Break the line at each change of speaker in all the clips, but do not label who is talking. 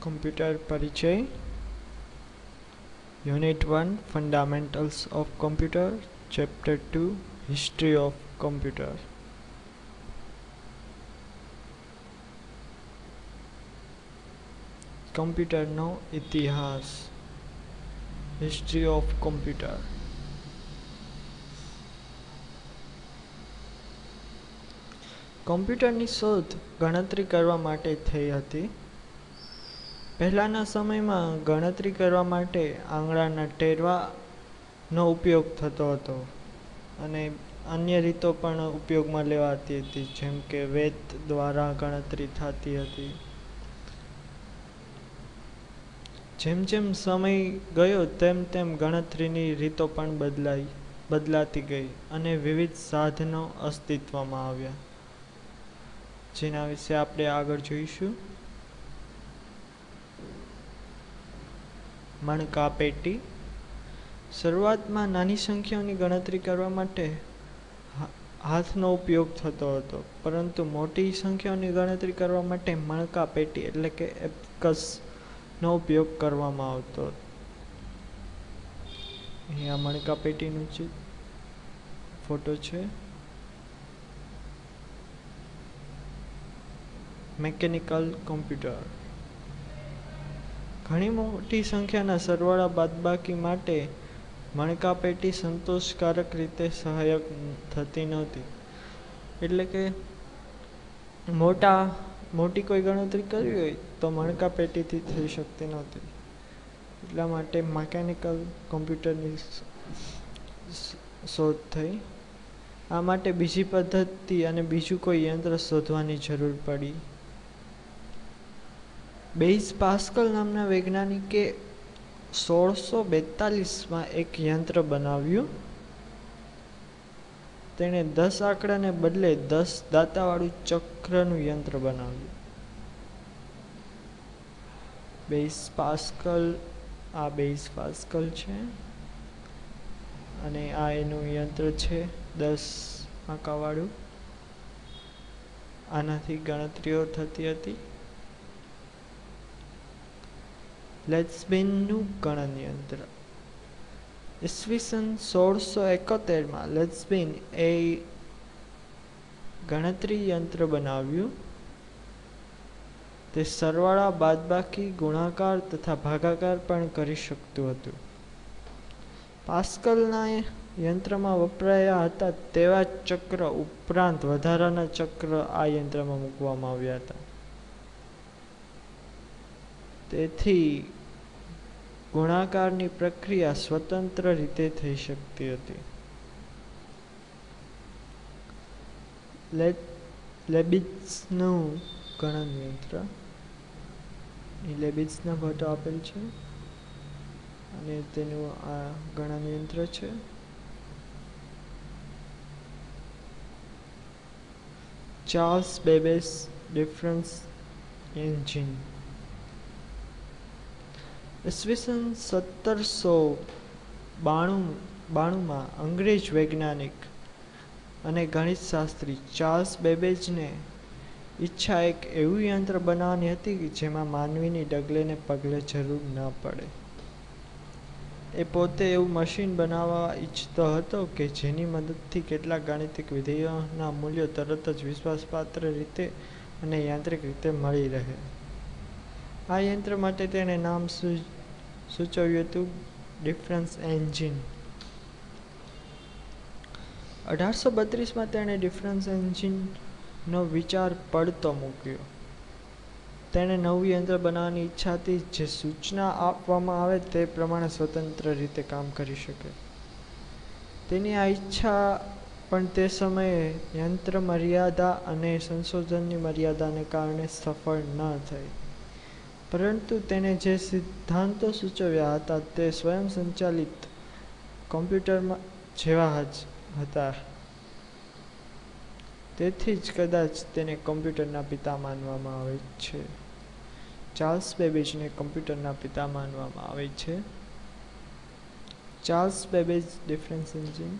Computer Parichay Unit 1 Fundamentals of Computer Chapter 2 History of Computer કમ્પ્યુટરનો ઇતિહાસ history of computer કમ્પ્યુટરની શોધ ગણતરી કરવા માટે થઈ હતી પહેલાંના સમયમાં ગણતરી કરવા માટે આંગળાના ટેરવાનો ઉપયોગ થતો હતો અને અન્ય રીતો પણ ઉપયોગમાં લેવાતી હતી, જેમ કે વેદ દ્વારા ગણતરી થતી હતી. જેમ જેમ સમય ગયો, તેમ તેમ ગણતરીની રીતો પણ બદલાઈ, બદલાતી ગઈ અને વિવિધ સાધનો અસ્તિત્વમાં આવ્યા. જેના વિશે આપણે આગળ જોઈશું. મણકા પેટી શરૂઆતમાં નાની સંખ્યાઓની ગણતરી કરવા માટે હાથનો ઉપયોગ થતો હતો, પરંતુ મોટી સંખ્યાઓની ગણતરી કરવા માટે મણકા પેટી એટલે કે એપકસનો ઉપયોગ કરવામાં આવતો. અહીંયા મણકા પેટીનું જે ફોટો છે. મેકેનિકલ કોમ્પ્યુટર ઘણી મોટી સંખ્યાના સરવાળા બાદબાકી માટે મણકા પેટી સંતોષકારક રીતે સહાયક થતી નહોતી. એટલે કે મોટા, મોટી કોઈ ગણતરી કરવી હોય તો મણકા પેટીથી થઈ શકતી નહોતી. એટલા માટે મિકેનિકલ કોમ્પ્યુટરની શોધ થઈ. આ માટે બીજી પદ્ધતિ અને બીજું કોઈ યંત્ર શોધવાની જરૂર પડી. બેઝ પાસ્કલ નામના વૈજ્ઞાનિકે સોળસો બેતાલીસમાં એક યંત્ર બનાવ્યું. તેણે દસ આંકડાને બદલે દસ દાંતાવાળું ચક્રનું યંત્ર બનાવ્યું. બેઇસ પાસ્કલ, આ બેઇસ પાસ્કલ છે. અને આ એનું યંત્ર છે દસ આંકાવાળું. આનાથી ગણતરીઓ થતી હતી. લેટ્સબિનનું ગણન યંત્ર ઈસવીસન સોળસો એકોતેરમાં લેટ્સબિન એ ગણતરી યંત્ર બનાવ્યું તે સરવાળા બાદબાકી ગુણાકાર તથા ભાગાકાર પણ કરી શકતું હતું પાસ્કલના યંત્રમાં વપરાયા હતા તેવા ચક્ર ઉપરાંત વધારાના ચક્ર આ યંત્રમાં મૂકવામાં આવ્યા હતા તેથી ગુણાકારની પ્રક્રિયા સ્વતંત્ર રીતે થઈ શકતી હતી. લેબિટ્સનું ગણન યંત્ર. લેબિટ્સના ફોટો આપેલ છે. અને તેનું આ ગણન યંત્ર છે. Charles Babbage difference engine. ઈસવીસન સત્તરસો બાણું, બાણુંમાં અંગ્રેજ વૈજ્ઞાનિક અને ગણિતશાસ્ત્રી ચાર્લ્સ બેબેજને ઈચ્છા એક એવું યંત્ર બનાવવાની હતી કે જેમાં માનવીની ડગલેને પગલે જરૂર ન પડે. એ પોતે એવું મશીન બનાવવા ઈચ્છતો હતો કે જેની મદદથી કેટલાક ગાણિતિક વિધેયોના મૂલ્યો તરત જ વિશ્વાસપાત્ર રીતે અને યાંત્રિક રીતે મળી રહે. આ યંત્ર માટે તેણે નામ સૂચવ્યું હતું ડિફરન્સ એન્જિન અઢારસો બત્રીસમાં તેણે ડિફરન્સ એન્જિનનો વિચાર પડતો મૂક્યો. તેણે નવું યંત્ર બનાવવાની ઈચ્છા હતી જે સૂચના આપવામાં આવે તે પ્રમાણે સ્વતંત્ર રીતે કામ કરી શકે. તેની આ ઈચ્છા પણ તે સમયે યંત્ર મર્યાદા અને સંશોધનની મર્યાદાને કારણે સફળ ન થઈ. પરંતુ તેણે જે સિદ્ધાંતો સૂચવ્યા હતા તે સ્વયં સંચાલિત કોમ્પ્યુટરમાં જેવા જ હતા. તેથી જ કદાચ તેને કોમ્પ્યુટરના પિતા માનવામાં આવે છે. ચાર્લ્સ બેબેજને કોમ્પ્યુટરના પિતા માનવામાં આવે છે. Charles Babbage difference engine.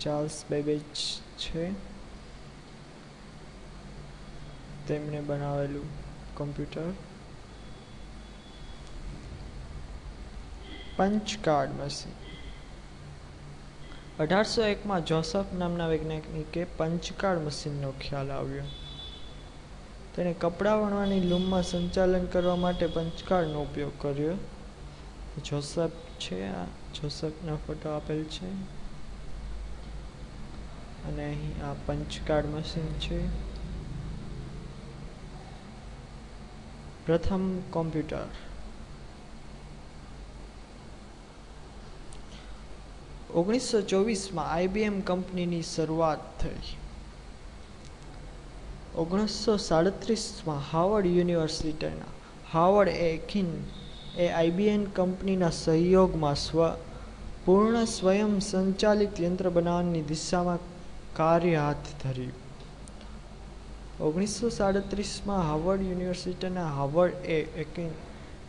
Charles Babbage છે. તેમણે બનાવેલું કમ્પ્યુટર. પંચ કાર્ડ અઢારસો એકમાં જોસફ નામના વૈજ્ઞાનિકે પંચકાળ મશીનનો ખ્યાલ આવ્યો. તેણે કપડાં વણવાની લૂમમાં સંચાલન કરવા માટે પંચકાળનો ઉપયોગ કર્યો. જોસફ છે, આ જોસફનો ફોટો આપેલ છે. અને અહીં આ પંચકાળ મશીન છે. પ્રથમ કોમ્પ્યુટર. ઓગણીસો ચોવીસમાં આઈબીએમ કંપનીની શરૂઆત થઈ. ઓગણીસો સાડત્રીસમાં હાવર્ડ યુનિવર્સિટીના, હાવર્ડ એખિન એ આઈબીએમ કંપનીના સહયોગમાં સ્વ, પૂર્ણ સ્વયં સંચાલિત યંત્ર બનાવવાની દિશામાં કાર્ય હાથ ધર્યું. ઓગણીસો સાડત્રીસમાં હાવર્ડ યુનિવર્સિટીના હાવર્ડ એ એકિન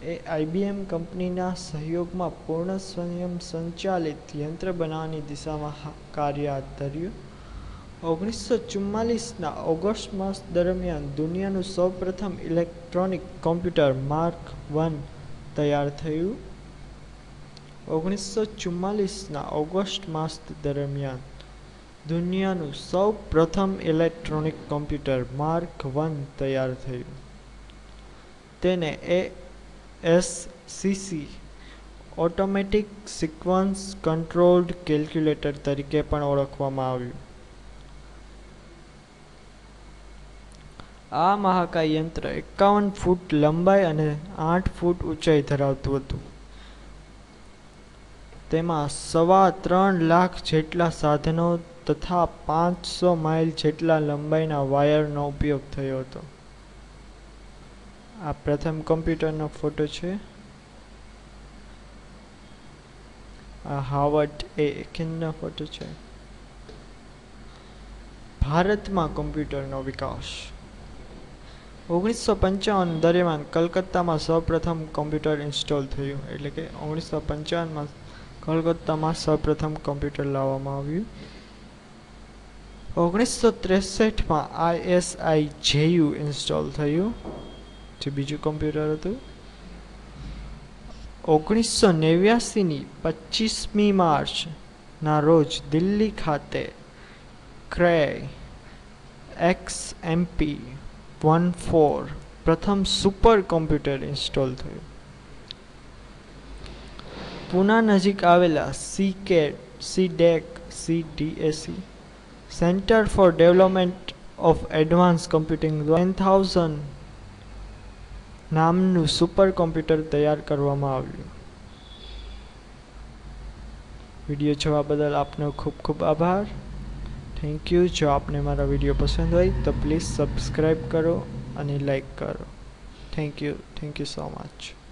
એ આઈબીએમ કંપનીના સહયોગમાં પૂર્ણ સ્વયં સંચાલિત યંત્ર બનાવવાની દિશામાં કાર્ય હાથ ધર્યું. ઓગણીસો ચુમ્માલીસના ઓગસ્ટ માસ દરમિયાન દુનિયાનું સૌપ્રથમ ઇલેક્ટ્રોનિક કોમ્પ્યુટર માર્ક વન તૈયાર થયું. ઓગણીસો ચુમ્માલીસના ઓગસ્ટ માસ દરમિયાન દુનિયાનું સૌ પ્રથમ ઇલેક્ટ્રોનિક કોમ્પ્યુટર માર્ક વન તૈયાર થયું. તેને A SCC automatic sequence controlled calculator તરીકે પણ ઓળખવામાં આવ્યું. આ મહાકાય યંત્ર એકાવન ફૂટ લંબાઈ અને આઠ ફૂટ ઊંચાઈ ધરાવતું હતું. તેમાં સવા ત્રણ લાખ જેટલા સાધનો તથા પાંચસો માઇલ જેટલા લંબાઈના વાયરનો ઉપયોગ થયો હતો. આ પ્રથમ કમ્પ્યુટરનો ફોટો છે. આ હાવર્ડ એ એકેનનો ફોટો છે. ભારતમાં કમ્પ્યુટરનો વિકાસ. ઓગણીસો પંચાવન દરમિયાન કલકત્તામાં સૌપ્રથમ કમ્પ્યુટર ઇન્સ્ટોલ થયું, એટલે કે ઓગણીસો પંચાવનમાં કલકત્તામાં સૌપ્રથમ કમ્પ્યુટર લાવવામાં આવ્યું. ઓગણીસો ત્રેસઠમાં આઈએસઆઈ જેયુ ઇન્સ્ટોલ થયું. જે બીજું કમ્પ્યુટર હતું? ઓગણીસો નેવ્યાસીની પચીસમી માર્ચના રોજ દિલ્હી ખાતે Cray X MP one four પ્રથમ સુપર કોમ્પ્યુટર ઇન્સ્ટોલ થયું. પુના નજીક આવેલા C cat C deck C DAC centre for development of advance computing ten thousand નામનું સુપર કોમ્પ્યુટર તૈયાર કરવામાં આવ્યું. વીડિયો જોવા બદલ આપનો ખૂબ ખૂબ આભાર. થેન્ક યુ જો આપને મારા વીડિયો પસંદ હોય તો પ્લીઝ સબસ્ક્રાઈબ કરો અને લાઈક કરો. Thank you thank you so much